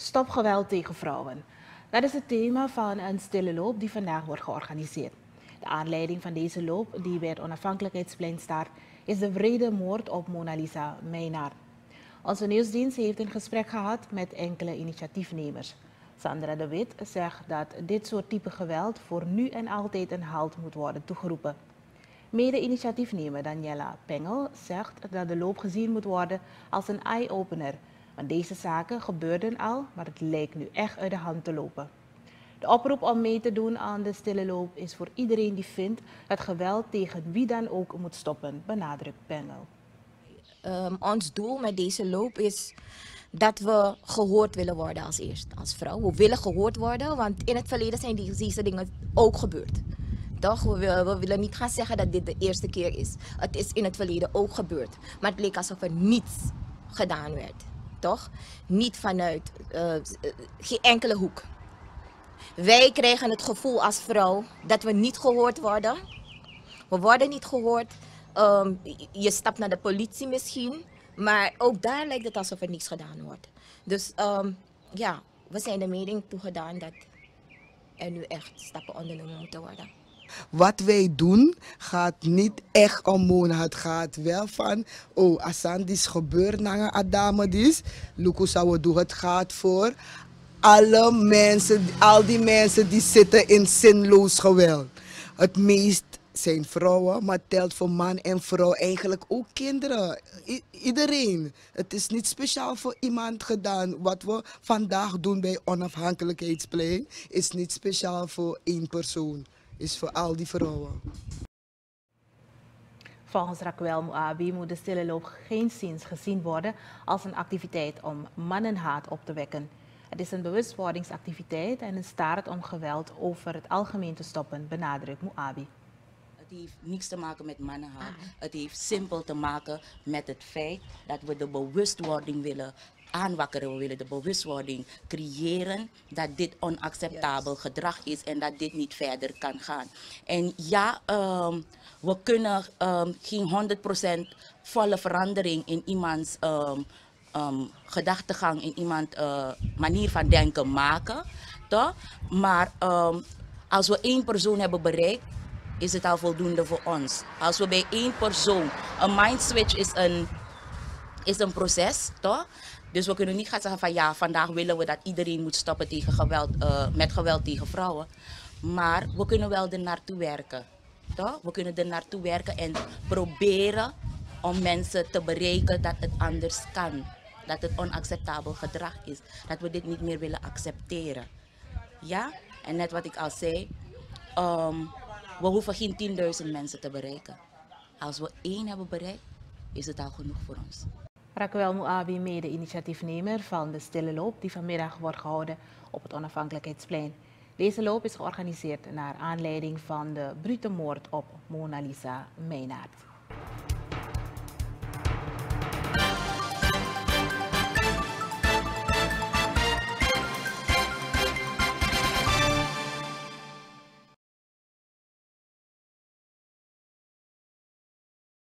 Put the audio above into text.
Stop geweld tegen vrouwen. Dat is het thema van een stille loop die vandaag wordt georganiseerd. De aanleiding van deze loop, die bij het onafhankelijkheidsplein staat, is de vrede moord op Mona Lisa Meijnaar. Onze nieuwsdienst heeft een gesprek gehad met enkele initiatiefnemers. Sandra de Wit zegt dat dit soort type geweld voor nu en altijd een halt moet worden toegeroepen. Mede-initiatiefnemer Daniela Pengel zegt dat de loop gezien moet worden als een eye-opener want deze zaken gebeurden al, maar het lijkt nu echt uit de hand te lopen. De oproep om mee te doen aan de stille loop is voor iedereen die vindt dat geweld tegen wie dan ook moet stoppen, benadrukt Panel. Um, ons doel met deze loop is dat we gehoord willen worden als eerst, als vrouw. We willen gehoord worden, want in het verleden zijn deze dingen ook gebeurd. Toch? We, we, willen niet gaan zeggen dat dit de eerste keer is. Het is in het verleden ook gebeurd. Maar het leek alsof er niets gedaan werd toch? Niet vanuit uh, geen enkele hoek. Wij krijgen het gevoel als vrouw dat we niet gehoord worden. We worden niet gehoord. Um, je stapt naar de politie misschien, maar ook daar lijkt het alsof er niets gedaan wordt. Dus um, ja, we zijn de mening toegedaan dat er nu echt stappen ondernomen moeten worden. Wat wij doen gaat niet echt om Mona. Het gaat wel van, oh, Asan is gebeurd naar Adame dis. Luku zou doen. Het gaat voor alle mensen, al die mensen die zitten in zinloos geweld. Het meest zijn vrouwen, maar telt voor man en vrouw eigenlijk ook kinderen. iedereen. Het is niet speciaal voor iemand gedaan. Wat we vandaag doen bij Onafhankelijkheidsplein is niet speciaal voor één persoon is voor al die vrouwen. Volgens Raquel Muabi moet de stille loop geen zins gezien worden als een activiteit om mannenhaat op te wekken. Het is een bewustwordingsactiviteit en een staart om geweld over het algemeen te stoppen, benadrukt Muabi. Het heeft niets te maken met mannenhaat. Het heeft simpel te maken met het feit dat we de bewustwording willen aanwakkeren. We willen de bewustwording creëren dat dit onacceptabel gedrag is en dat dit niet verder kan gaan. En ja, um, we kunnen um, geen 100% volle verandering in iemands um, gedachtegang, in iemands uh, manier van denken maken. Toch? Maar als we één persoon hebben bereikt, is het al voldoende voor ons. Als we bij één persoon, een mind switch is een, is een proces, toch? Dus we kunnen niet gaan zeggen van ja, vandaag willen we dat iedereen moet stoppen tegen geweld, uh, met geweld tegen vrouwen. Maar we kunnen wel er naartoe werken. Toch? We kunnen er naartoe werken en proberen om mensen te bereiken dat het anders kan. Dat het onacceptabel gedrag is. Dat we dit niet meer willen accepteren. Ja? En net wat ik al zei, um, we hoeven geen 10.000 mensen te bereiken. Als we één hebben bereikt, is het al genoeg voor ons. Raquel Muabi, mede-initiatiefnemer van de Stille Loop, die vanmiddag wordt gehouden op het Onafhankelijkheidsplein. Deze loop is georganiseerd naar aanleiding van de brute moord op Mona Lisa Meinard.